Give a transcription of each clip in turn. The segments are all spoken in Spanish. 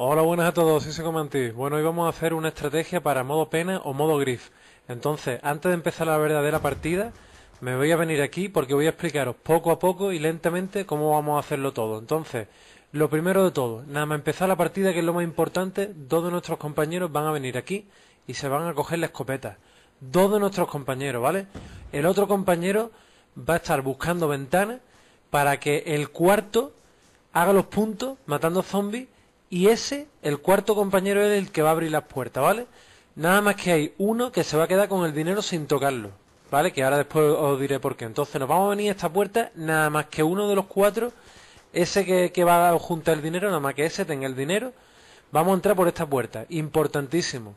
Hola, buenas a todos, soy Secomantis. Bueno, hoy vamos a hacer una estrategia para modo pena o modo grif. Entonces, antes de empezar la verdadera partida, me voy a venir aquí porque voy a explicaros poco a poco y lentamente cómo vamos a hacerlo todo. Entonces, lo primero de todo, nada más empezar la partida, que es lo más importante, dos de nuestros compañeros van a venir aquí y se van a coger la escopeta. Dos de nuestros compañeros, ¿vale? El otro compañero va a estar buscando ventanas para que el cuarto haga los puntos matando zombies y ese, el cuarto compañero es el que va a abrir las puertas, ¿vale? Nada más que hay uno que se va a quedar con el dinero sin tocarlo, ¿vale? Que ahora después os diré por qué. Entonces nos vamos a venir a esta puerta, nada más que uno de los cuatro, ese que, que va a juntar el dinero, nada más que ese tenga el dinero, vamos a entrar por esta puerta. Importantísimo.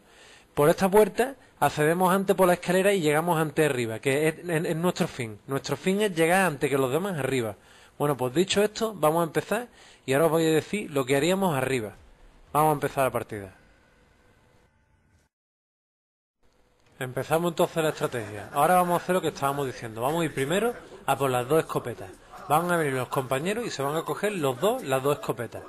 Por esta puerta accedemos antes por la escalera y llegamos ante arriba, que es, es nuestro fin. Nuestro fin es llegar antes que los demás arriba. Bueno, pues dicho esto, vamos a empezar y ahora os voy a decir lo que haríamos arriba. Vamos a empezar la partida. Empezamos entonces la estrategia. Ahora vamos a hacer lo que estábamos diciendo. Vamos a ir primero a por las dos escopetas. Van a venir los compañeros y se van a coger los dos las dos escopetas.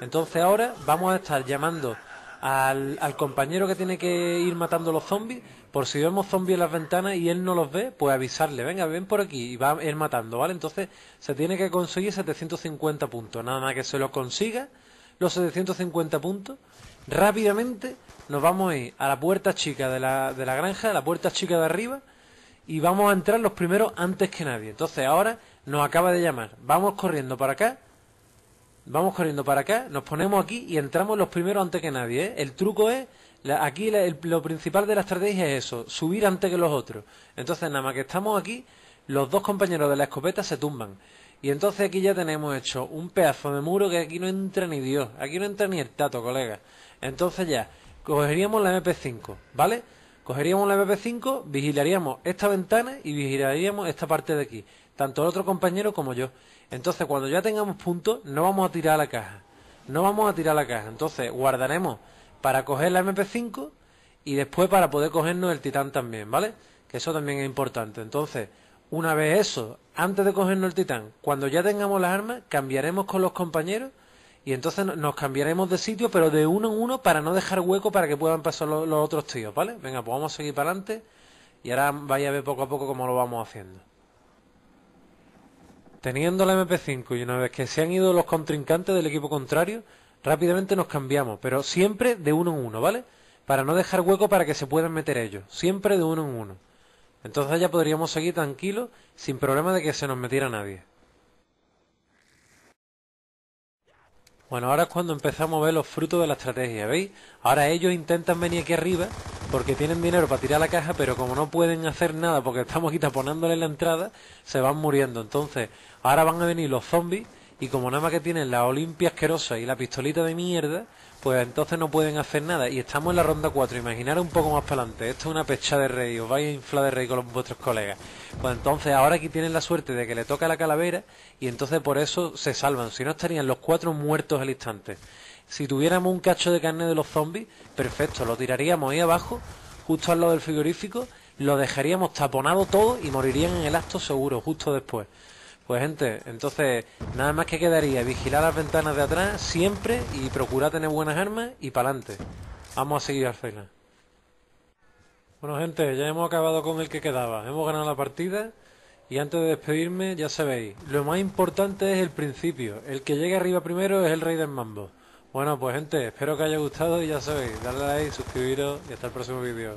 Entonces ahora vamos a estar llamando al, al, compañero que tiene que ir matando los zombies, por si vemos zombies en las ventanas y él no los ve, pues avisarle, venga, ven por aquí y va ir matando, ¿vale? Entonces se tiene que conseguir 750 puntos, nada más que se lo consiga, los 750 puntos, rápidamente nos vamos a ir a la puerta chica de la, de la granja, a la puerta chica de arriba, y vamos a entrar los primeros antes que nadie. Entonces ahora nos acaba de llamar, vamos corriendo para acá, Vamos corriendo para acá, nos ponemos aquí y entramos los primeros antes que nadie. ¿eh? El truco es, la, aquí la, el, lo principal de la estrategia es eso, subir antes que los otros. Entonces nada más que estamos aquí, los dos compañeros de la escopeta se tumban. Y entonces aquí ya tenemos hecho un pedazo de muro que aquí no entra ni Dios, aquí no entra ni el tato, colega. Entonces ya, cogeríamos la MP5, ¿vale? Cogeríamos la MP5, vigilaríamos esta ventana y vigilaríamos esta parte de aquí. Tanto el otro compañero como yo. Entonces, cuando ya tengamos puntos, no vamos a tirar la caja. No vamos a tirar la caja. Entonces, guardaremos para coger la MP5 y después para poder cogernos el titán también, ¿vale? Que eso también es importante. Entonces, una vez eso, antes de cogernos el titán, cuando ya tengamos las armas, cambiaremos con los compañeros y entonces nos cambiaremos de sitio, pero de uno en uno para no dejar hueco para que puedan pasar los, otros tíos, ¿vale? Venga, pues vamos a seguir para adelante y ahora vaya a ver poco a poco cómo lo vamos haciendo. Teniendo la MP5 y una vez que se han ido los contrincantes del equipo contrario, rápidamente nos cambiamos, pero siempre de uno en uno, ¿vale? Para no dejar hueco para que se puedan meter ellos, siempre de uno en uno. Entonces ya podríamos seguir tranquilos sin problema de que se nos metiera nadie. Bueno, ahora es cuando empezamos a ver los frutos de la estrategia, ¿veis? Ahora ellos intentan venir aquí arriba porque tienen dinero para tirar la caja, pero como no pueden hacer nada porque estamos aquí taponándole la entrada, se van muriendo. Entonces, ahora van a venir los zombies y como nada más que tienen la Olimpia asquerosa y la pistolita de mierda, pues entonces no pueden hacer nada. Y estamos en la ronda 4, imaginar un poco más para adelante. Esto es una pecha de rey, os vais a inflar de rey con vuestros colegas. Pues entonces ahora aquí tienen la suerte de que le toca la calavera y entonces por eso se salvan. Si no estarían los cuatro muertos al instante. Si tuviéramos un cacho de carne de los zombies, perfecto, lo tiraríamos ahí abajo, justo al lado del frigorífico, lo dejaríamos taponado todo y morirían en el acto seguro, justo después. Pues gente, entonces nada más que quedaría vigilar las ventanas de atrás siempre y procurar tener buenas armas y para adelante. Vamos a seguir al final. Bueno gente, ya hemos acabado con el que quedaba. Hemos ganado la partida y antes de despedirme ya sabéis, lo más importante es el principio. El que llegue arriba primero es el rey del mambo. Bueno pues gente, espero que haya gustado y ya sabéis, darle like, suscribiros y hasta el próximo vídeo.